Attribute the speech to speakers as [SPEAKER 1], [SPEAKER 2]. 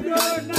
[SPEAKER 1] Lord.